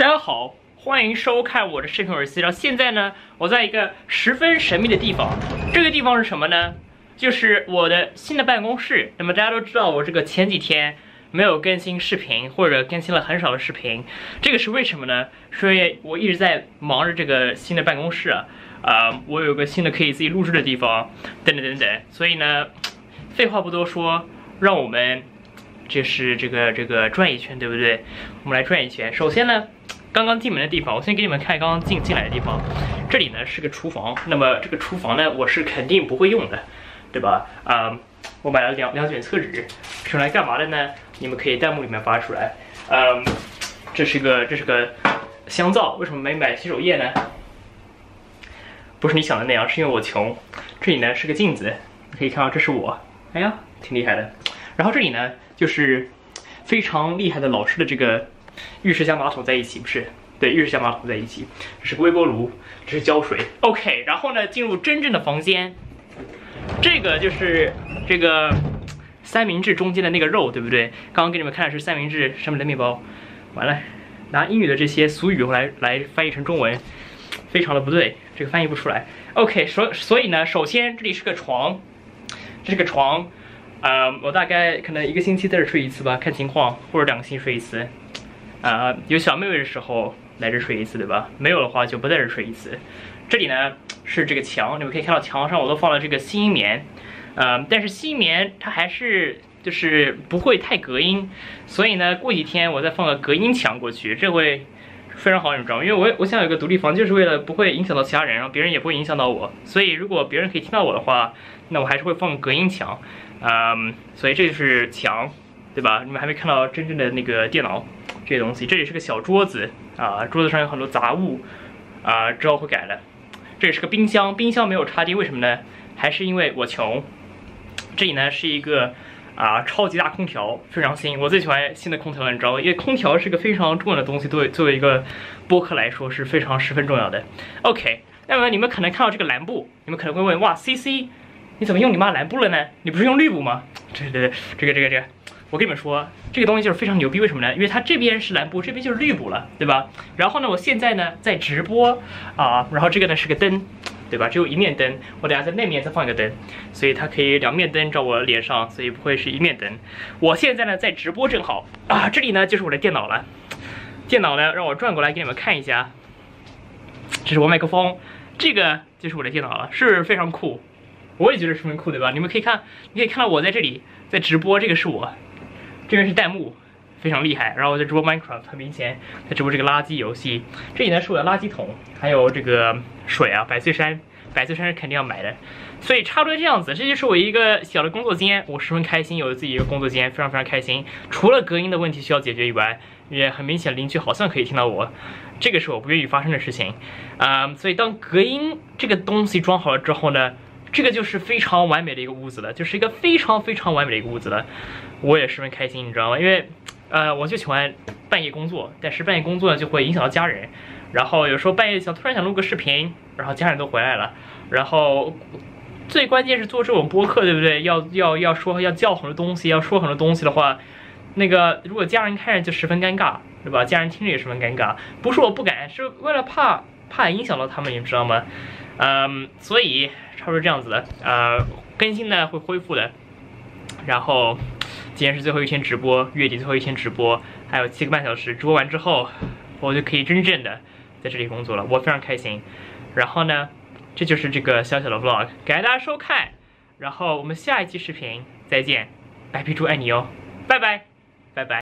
大家好，欢迎收看我的视频耳机。然后现在呢，我在一个十分神秘的地方。这个地方是什么呢？就是我的新的办公室。那么大家都知道，我这个前几天没有更新视频，或者更新了很少的视频。这个是为什么呢？是因为我一直在忙着这个新的办公室啊，啊，我有个新的可以自己录制的地方，等等等等。所以呢，废话不多说，让我们。这是这个这个转一圈，对不对？我们来转一圈。首先呢，刚刚进门的地方，我先给你们看刚刚进进来的地方。这里呢是个厨房，那么这个厨房呢，我是肯定不会用的，对吧？啊，我买了两两卷厕纸，是用来干嘛的呢？你们可以弹幕里面发出来。嗯，这是个这是个香皂，为什么没买洗手液呢？不是你想的那样，是因为我穷。这里呢是个镜子，你可以看到这是我，哎呀，挺厉害的。然后这里呢。就是非常厉害的老师的这个浴室加马桶在一起，不是？对，浴室加马桶在一起。这是微波炉，这是胶水。OK，然后呢，进入真正的房间。这个就是这个三明治中间的那个肉，对不对？刚刚给你们看的是三明治上面的面包。完了，拿英语的这些俗语来来翻译成中文，非常的不对，这个翻译不出来。OK，所所以呢，首先这里是个床，这是个床。啊，我大概可能一个星期在这睡一次吧，看情况，或者两个星期睡一次。啊，有小妹妹的时候来这睡一次，对吧？没有的话就不在这睡一次。这里呢是这个墙，你们可以看到墙上我都放了这个吸音棉。呃，但是吸音棉它还是就是不会太隔音，所以呢过几天我再放个隔音墙过去，这会非常好，你知道吗？因为我我想有个独立房，就是为了不会影响到其他人，然后别人也不会影响到我。所以如果别人可以听到我的话，那我还是会放隔音墙。嗯，所以这就是墙，对吧？你们还没看到真正的那个电脑这些东西。这里是个小桌子啊，桌子上有很多杂物啊，之后会改的。这里是个冰箱，冰箱没有插电，为什么呢？还是因为我穷。这里呢是一个啊超级大空调，非常新，我最喜欢新的空调，你知道吗？因为空调是个非常重要的东西，作为作为一个播客来说是非常十分重要的。OK，那么你们可能看到这个蓝布，你们可能会问，哇，CC。你怎么用你妈蓝布了呢？你不是用绿布吗？对对对，这个这个这个，我跟你们说，这个东西就是非常牛逼。为什么呢？因为它这边是蓝布，这边就是绿布了，对吧？然后呢，我现在呢在直播啊，然后这个呢是个灯，对吧？只有一面灯，我等下在那面再放一个灯，所以它可以两面灯照我脸上，所以不会是一面灯。我现在呢在直播正好啊，这里呢就是我的电脑了。电脑呢让我转过来给你们看一下，这是我麦克风，这个就是我的电脑了，是不是非常酷？我也觉得十分酷，对吧？你们可以看，你可以看到我在这里在直播，这个是我，这边是弹幕，非常厉害。然后我在直播 Minecraft，很明显在直播这个垃圾游戏。这里呢是我的垃圾桶，还有这个水啊，百岁山，百岁山是肯定要买的。所以差不多这样子，这就是我一个小的工作间，我十分开心，有了自己一个工作间，非常非常开心。除了隔音的问题需要解决以外，也很明显邻居好像可以听到我，这个是我不愿意发生的事情。啊，所以当隔音这个东西装好了之后呢？这个就是非常完美的一个屋子了，就是一个非常非常完美的一个屋子了，我也十分开心，你知道吗？因为，呃，我就喜欢半夜工作，但是半夜工作呢就会影响到家人，然后有时候半夜想突然想录个视频，然后家人都回来了，然后最关键是做这种播客，对不对？要要要说要叫很多东西，要说很多东西的话，那个如果家人看着就十分尴尬，对吧？家人听着也十分尴尬，不是我不敢，是为了怕怕影响到他们，你们知道吗？嗯，所以。差不多这样子的，呃，更新呢会恢复的。然后今天是最后一天直播，月底最后一天直播，还有七个半小时。直播完之后，我就可以真正的在这里工作了，我非常开心。然后呢，这就是这个小小的 vlog，感谢大家收看。然后我们下一期视频再见，白皮猪爱你哦，拜拜，拜拜。